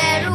Perú.